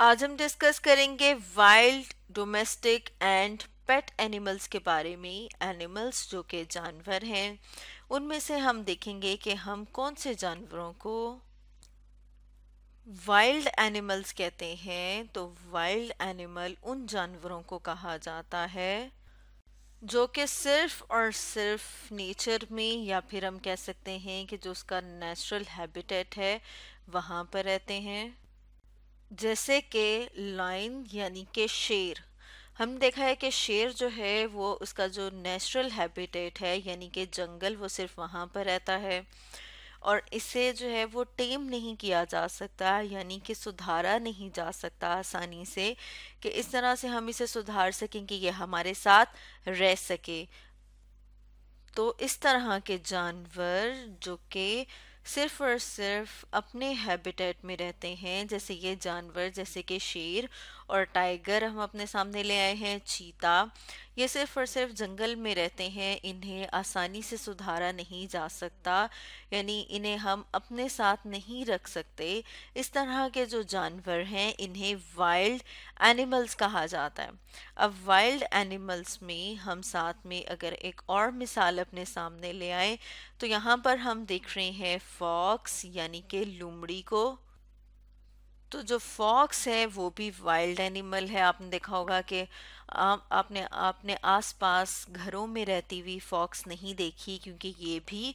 आज हम डिस्कस करेंगे wild domestic and pet animals के बारे में एनिमल्स जो कि जानवर हैं। उनमें से हम देखेंगे कि हम कौन से जानवरों को वाइल्ड एनिमल्स कहते हैं। तो वाइल्ड एनिमल उन जानवरों को कहा जाता है जो कि सिर्फ़ और सिर्फ़ नेचर में या फिर हम कह सकते हैं कि जो उसका नेचुरल हैबिटेट है, वहाँ पर रहते हैं। जैसे कि लाइन यानी कि शेर। हम देखा है कि शेर जो है, वो उसका जो नेचुरल हैबिटेट है, यानी कि जंगल, वो सिर्फ़ वहाँ पर रहता है। और इसे जो है, वो टेम नहीं किया जा सकता, यानी कि सुधारा नहीं जा सकता आसानी से कि इस तरह से हम इसे सुधार सकें कि ये हमारे साथ रह सके। तो इस तरह के जानवर जो कि सिर्फ़ और सिर्फ़ अपने हैबिटेट में रहते हैं, जैसे ये जानवर, जैसे कि शेर और टाइगर हम अपने सामने ले आए हैं चीता ये सिर्फ़ और सिर्फ़ जंगल में रहते हैं, इन्हें आसानी से सुधारा नहीं जा सकता, यानी इन्हें हम अपने साथ नहीं रख सकते। इस तरह के जो जानवर हैं, इन्हें वाइल्ड एनिमल्स कहा जाता है। अब वाइल्ड एनिमल्स में हम साथ में अगर एक और मिसाल अपने सामने ले आए तो यहाँ पर हम देख रहे हैं फॉक्स यानी के लुमड़ी को। तो जो फॉक्स है वो भी वाइल्ड एनिमल है। आपने देखा होगा कि आप, आपने आपने आसपास घरों में रहती हुई फॉक्स नहीं देखी क्योंकि ये भी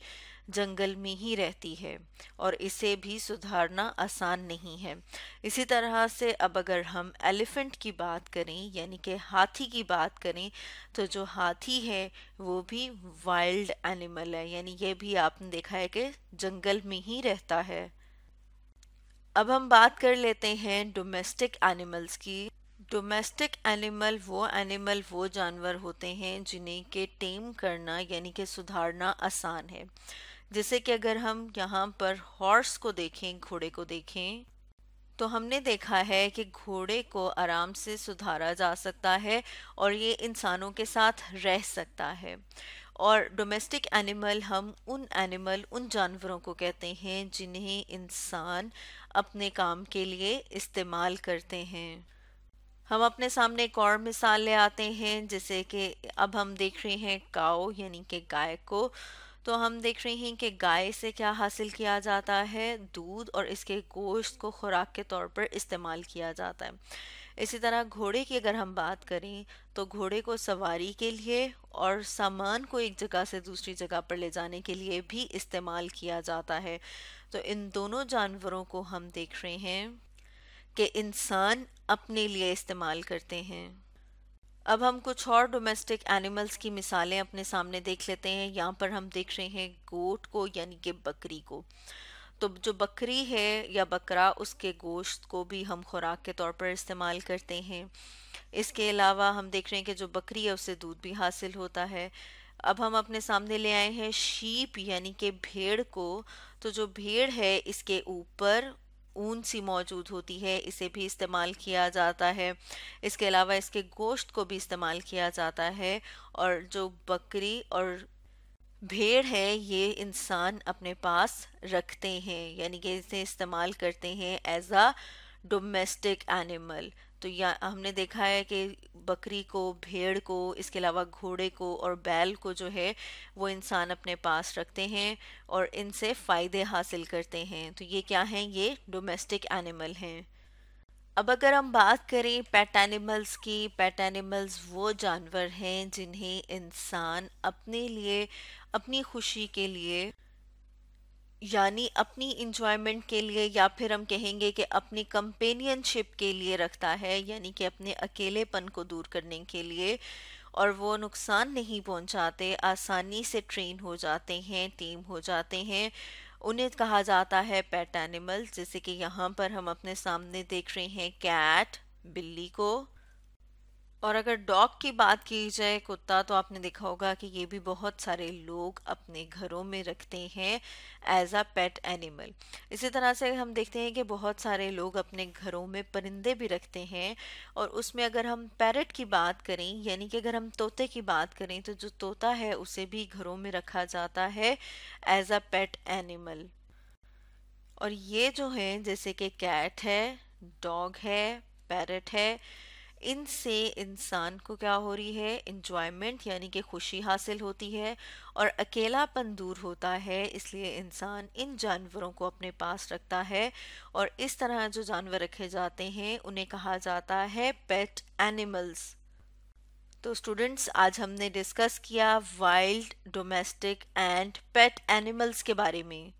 जंगल में ही रहती है और इसे भी सुधारना आसान नहीं है। इसी तरह से अब अगर हम एलिफेंट की बात करें, यानी कि हाथी की बात करें तो जो हाथी है, वो भी वाइल्ड एनिमल है। यानी ये भी आपने देखा है कि जंगल में ही रहता है। अब हम बात कर लेते हैं डोमेस्टिक एनिमल्स की। डोमेस्टिक एनिमल वो एनिमल वो जानवर होते हैं जिन्हें के टेम करना, यानी कि सुधारना आसान है। जैसे कि अगर हम यहाँ पर हॉर्स को देखें, घोड़े को देखें तो हमने देखा है कि घोड़े को आराम से सुधारा जा सकता है और ये इंसानों के साथ रह सकता है। और डोमेस्टिक एनिमल हम उन एनिमल उन जानवरों को कहते हैं जिन्हें इंसान अपने काम के लिए इस्तेमाल करते हैं। हम अपने सामने एक और मिसाल ले आते हैं, जैसे कि अब हम देख रहे हैं काओ यानी कि गाय को। तो हम देख रहे हैं कि गाय से क्या हासिल किया जाता है? दूध और इसके गोश्त को खुराक के तौर पर इस्तेमाल किया जाता है। इसी तरह घोड़े की अगर हम बात करें तो घोड़े को सवारी के लिए और सामान को एक जगह से दूसरी जगह पर ले जाने के लिए भी इस्तेमाल किया जाता है। तो इन दोनों जानवरों को हम देख रहे हैं कि इंसान अपने लिए इस्तेमाल करते हैं। अब हम कुछ और डोमेस्टिक एनिमल्स की मिसालें अपने सामने देख लेते हैं। यहाँ पर हम देख रहे हैं गोट को, यानी कि बकरी को। तो जो बकरी है या बकरा, उसके गोश्त को भी हम खुराक के तौर पर इस्तेमाल करते हैं। इसके अलावा हम देख रहे हैं कि जो बकरी है उससे दूध भी हासिल होता है। अब हम अपने सामने ले आए हैं शीप यानी कि भेड़ को। तो जो भेड़ है, इसके ऊपर ऊन सी मौजूद होती है, इसे भी इस्तेमाल किया जाता है। इसके अलावा इसके गोश्त को भी इस्तेमाल किया जाता है और जो बकरी और भेड़ है, ये इंसान अपने पास रखते हैं, यानी कि इसे इस्तेमाल करते हैं एज अ डोमेस्टिक एनिमल तो या, हमने देखा है कि बकरी को, भेड़ को, इसके अलावा घोड़े को और बैल को जो है, वो इंसान अपने पास रखते हैं और इनसे फ़ायदे हासिल करते हैं। तो ये क्या हैं? ये डोमेस्टिक एनिमल हैं। अब अगर हम बात करें पेट एनिमल्स की पेट एनिमल्स वो जानवर हैं जिन्हें इंसान अपने लिए, अपनी खुशी के लिए यानी अपनी इंजॉयमेंट के लिए या फिर हम कहेंगे कि अपनी कंपेनियनशिप के लिए रखता है, यानी कि अपने अकेलेपन को दूर करने के लिए, और वो नुकसान नहीं पहुंचाते, आसानी से ट्रेन हो जाते हैं टीम हो जाते हैं। उन्हें कहा जाता है पेट एनिमल जैसे कि यहाँ पर हम अपने सामने देख रहे हैं कैट बिल्ली को। और अगर डॉग की बात की जाए कुत्ता तो आपने देखा होगा कि ये भी बहुत सारे लोग अपने घरों में रखते हैं एज अ पेट एनिमल इसी तरह से हम देखते हैं कि बहुत सारे लोग अपने घरों में परिंदे भी रखते हैं और उसमें अगर हम पैरट की बात करें, यानी कि अगर हम तोते की बात करें तो जो तोता है, उसे भी घरों में रखा जाता है एज अ पेट एनिमल और ये जो है, जैसे कि कैट है डॉग है पैरट है इनसे इंसान को क्या हो रही है? इंजॉयमेंट यानी कि खुशी हासिल होती है और अकेलापन दूर होता है, इसलिए इंसान इन जानवरों को अपने पास रखता है। और इस तरह जो जानवर रखे जाते हैं, उन्हें कहा जाता है पेट एनिमल्स तो स्टूडेंट्स आज हमने डिस्कस किया wild domestic and pet animals के बारे में।